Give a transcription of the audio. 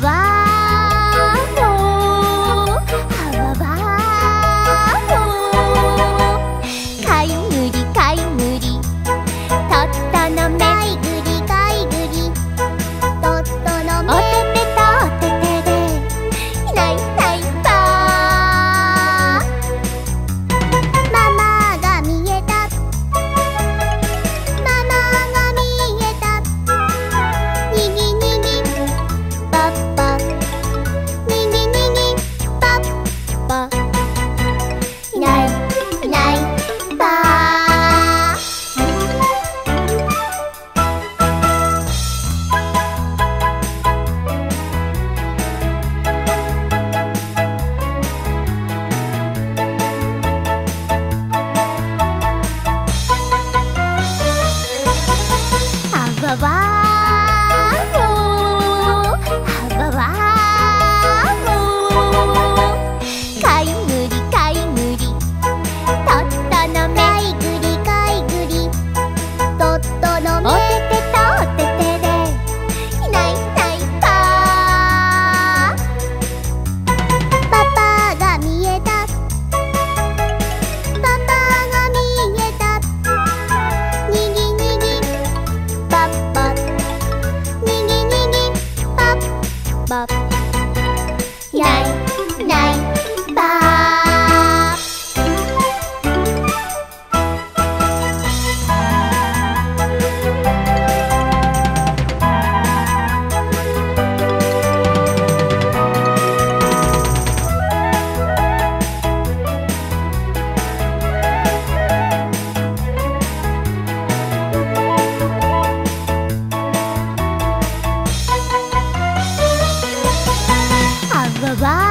Bye. Nine. Bye-bye.